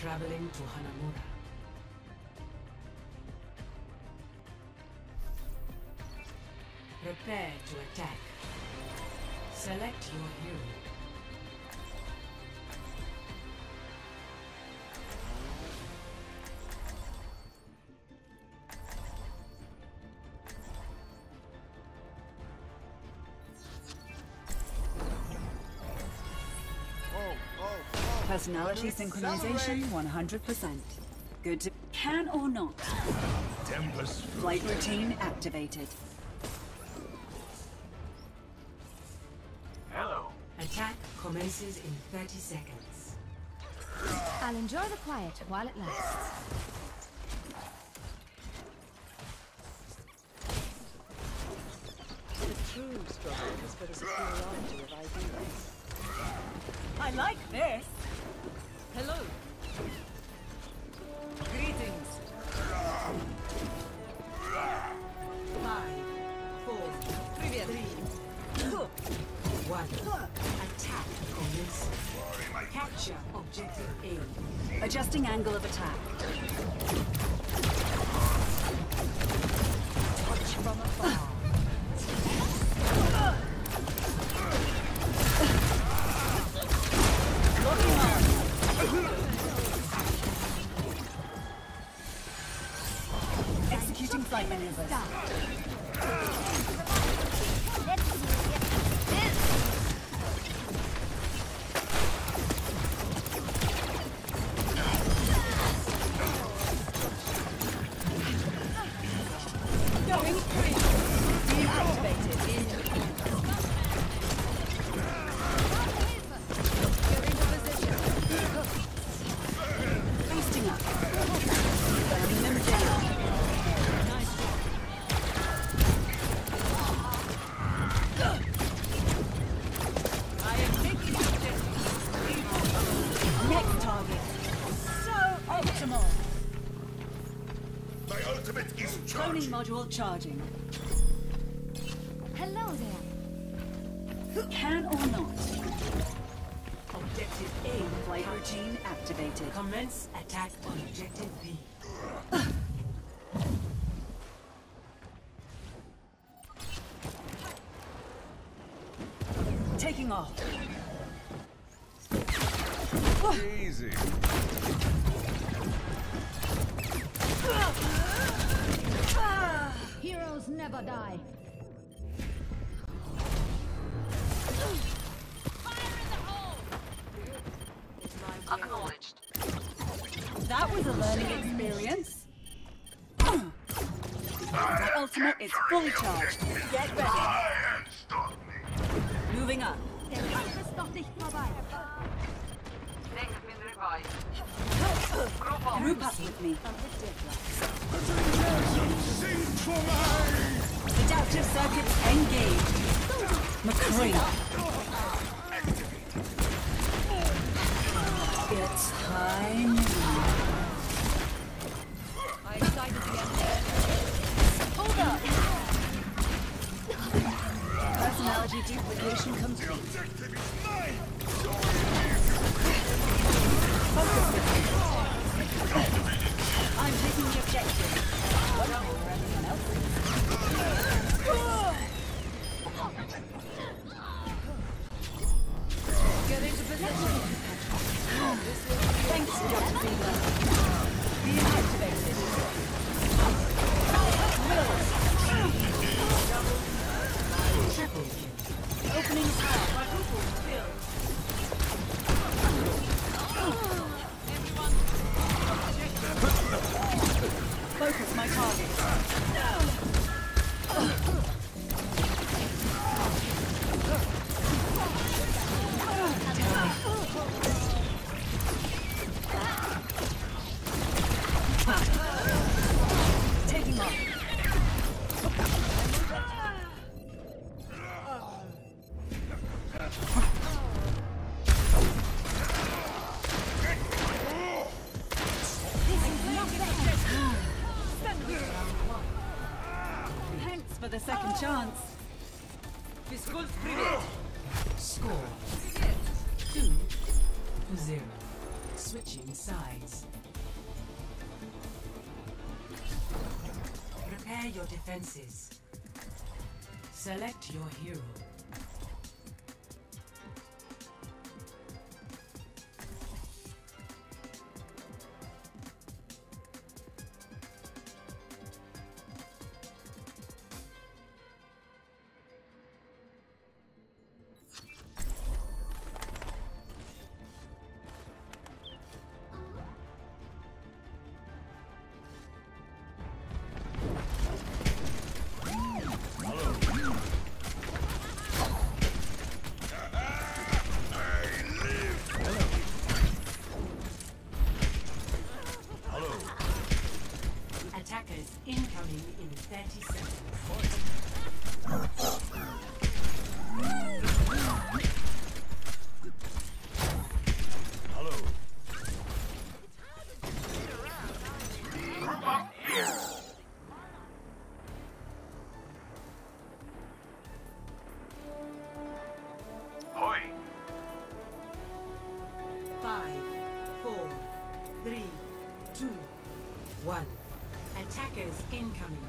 Traveling to Hanamura. Prepare to attack. Select your hero. Personality synchronization 100%. Good to can or not. Flight routine activated. Hello. Attack commences in 30 seconds. I'll enjoy the quiet while it lasts. The true struggle is for the superiority of ideas. I like this! Hello. Greetings. Five, four, привет. Three. Capture objective A. Adjusting angle of attack. Charging. module charging. Hello there. Can or not. Objective A flight routine activated. Commence attack on objective B. Taking off. Easy. never die. Acknowledged. That was a learning experience. My ultimate is fully charged. Get ready. Moving up. Group up. With me. Sing for mine! Adaptive circuits engaged. McCree. It's time. I to get. Hold up! Personality duplication complete. chance. Физкульт, привет! Score. Two to zero. Switching sides. Prepare your defenses. Select your hero. Incoming.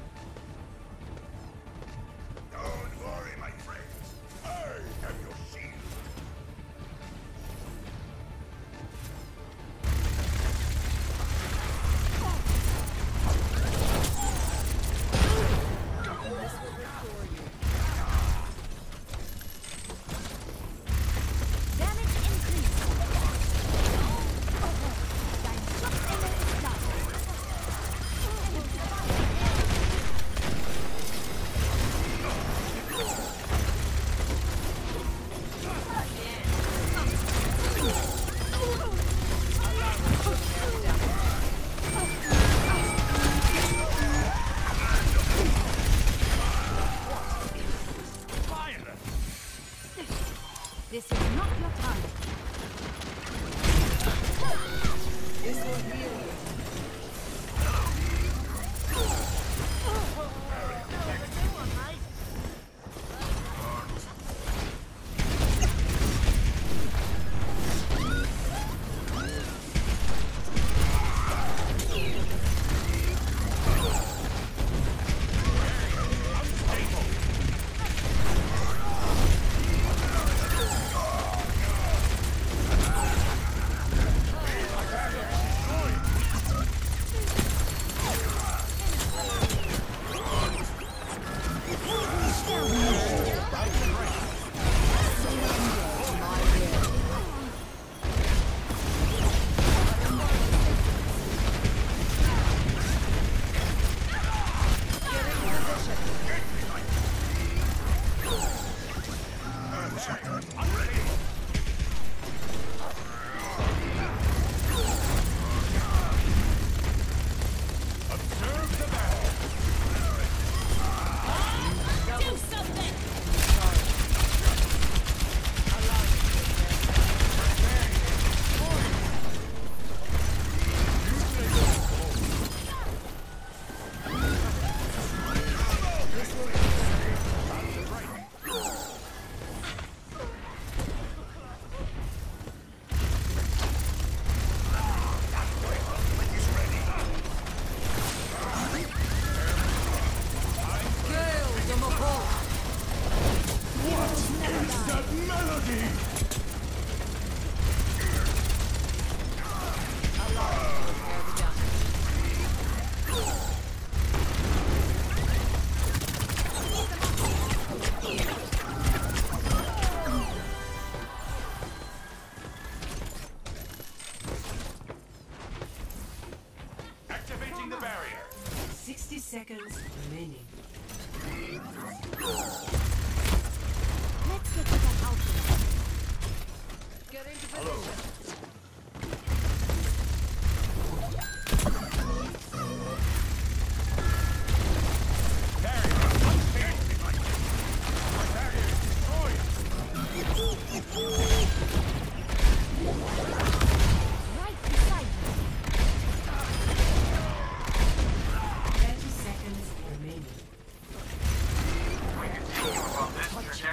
seconds remaining.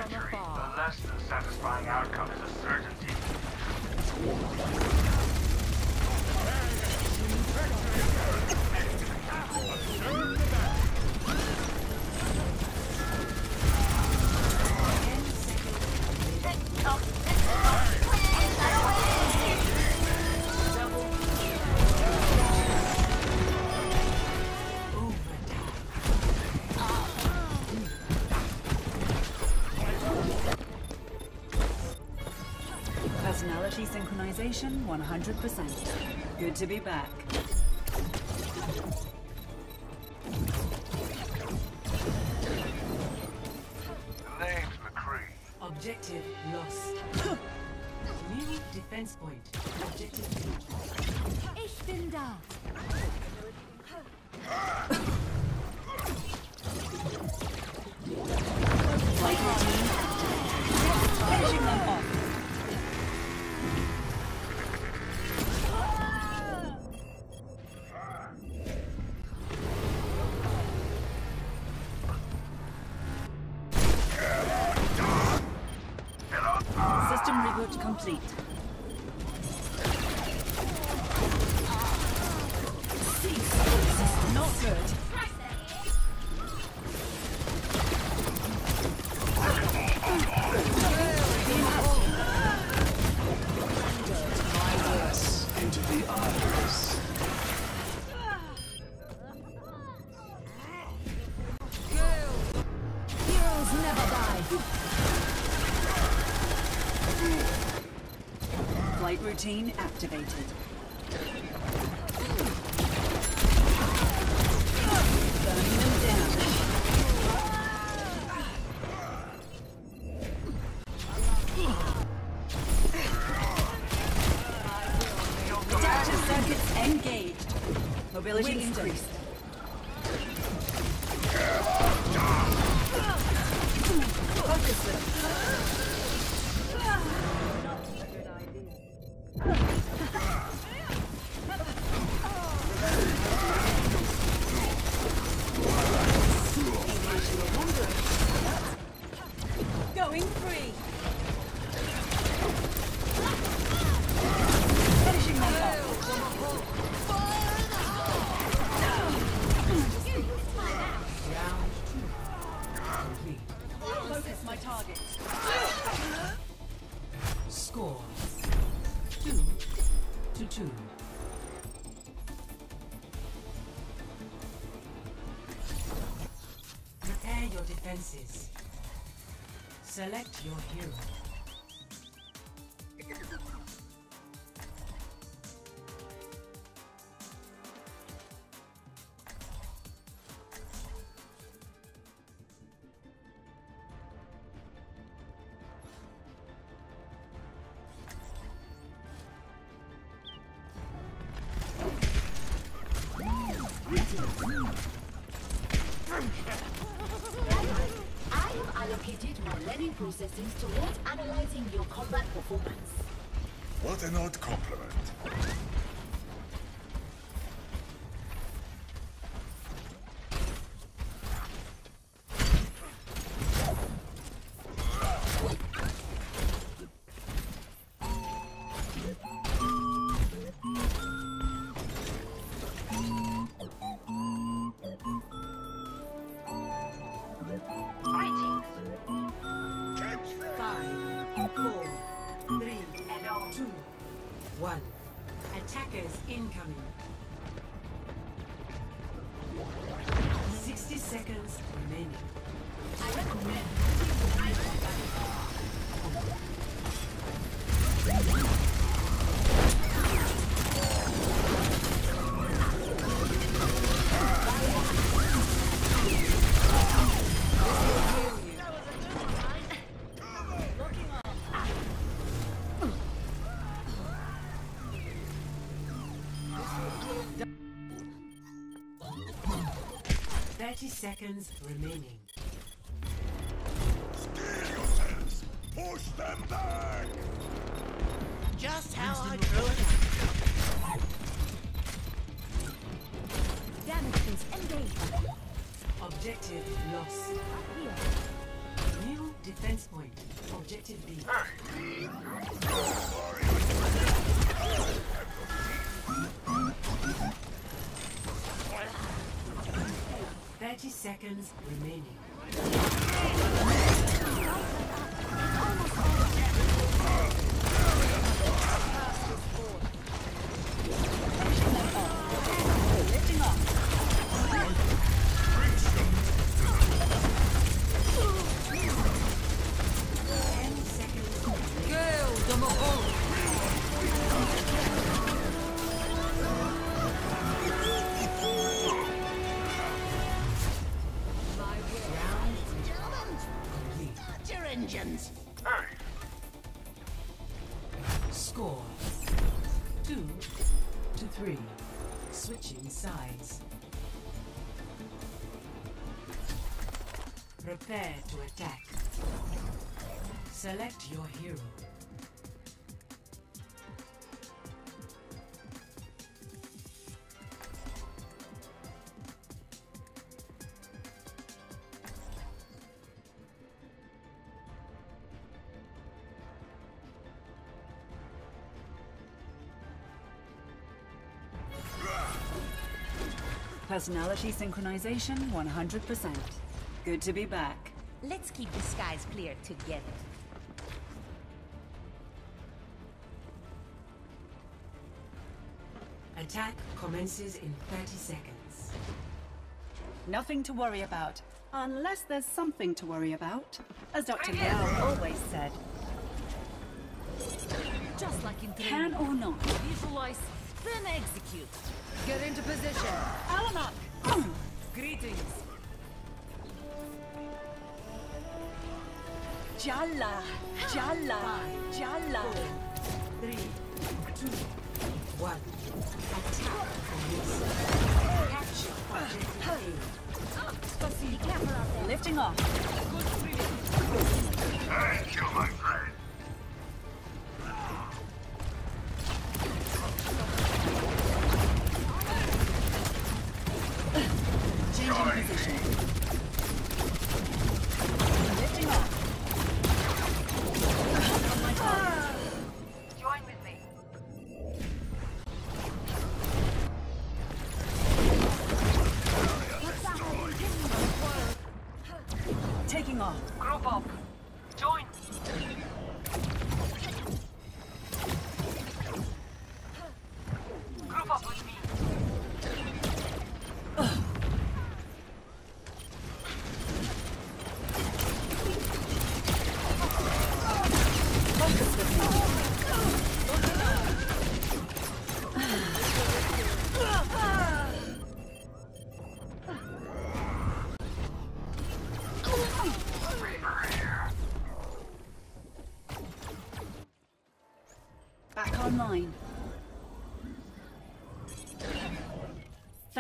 victory, the less than satisfying outcome is a certainty. Rejuvenation 100%. Good to be back. Name's McCree. Objective lost. New defense point. Objective B. Ich bin da. Flight routine activated. Finishing them off. Activated. Burning them down. Adaptive circuits engaged. Mobility increased. Focus them. Ha ha ha! Two. Prepare your defenses. Select your hero. Performance. What an odd compliment. Seconds remaining. Steel yourselves. Push them back. Just how I drew it up. Damages engaged. Objective lost. New defense point. Objective B. Thirty seconds remaining. Lifting Hey. Score. Two to three. Switching sides. Prepare to attack. Select your hero. Personality synchronization 100%. Good to be back. Let's keep the skies clear together. Attack commences in 30 seconds. Nothing to worry about. Unless there's something to worry about. As Dr. Liao always said. Just like in Can or not. Visualize, execute. Get into position. Alamak! Greetings. Jalla! Jalla! Jalla! Three, two, one. Attack out there. Lifting off. You, my friend.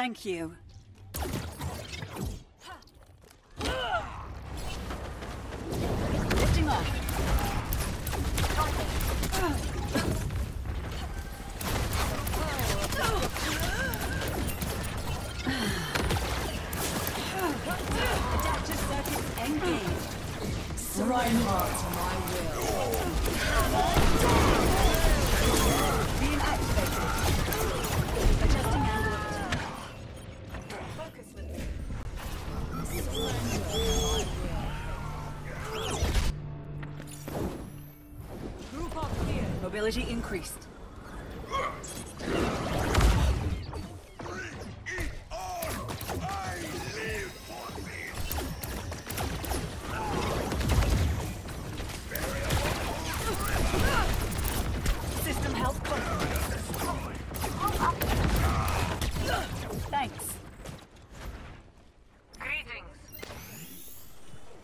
Thank you. Mobility increased. Eat on! I live for this! System health. Thanks. Greetings.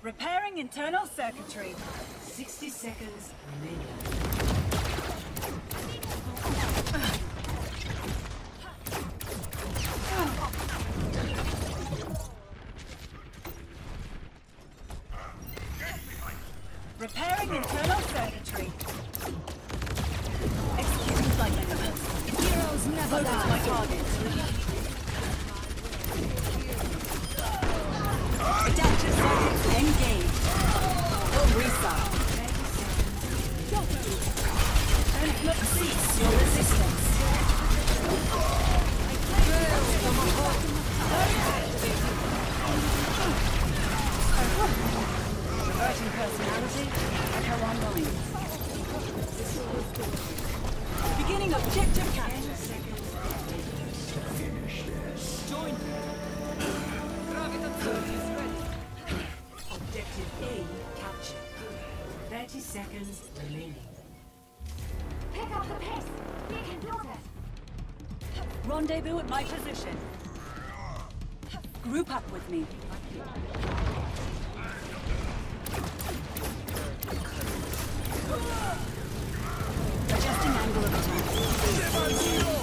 Repairing internal circuitry. 60 seconds remaining. Cease your resistance. Personality. Beginning objective capture. Rendezvous at my position. Group up with me. Adjusting angle of attack.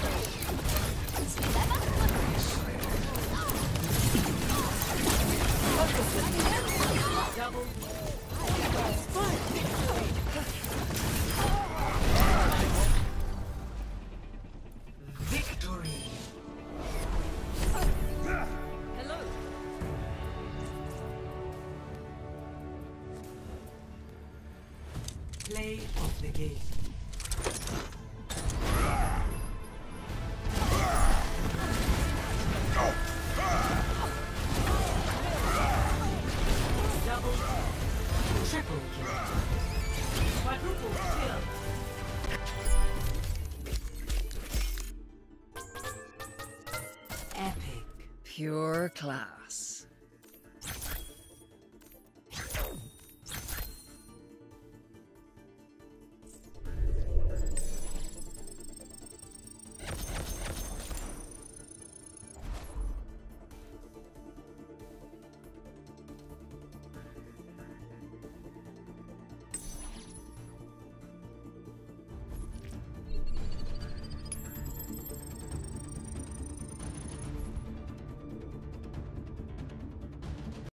Pure class.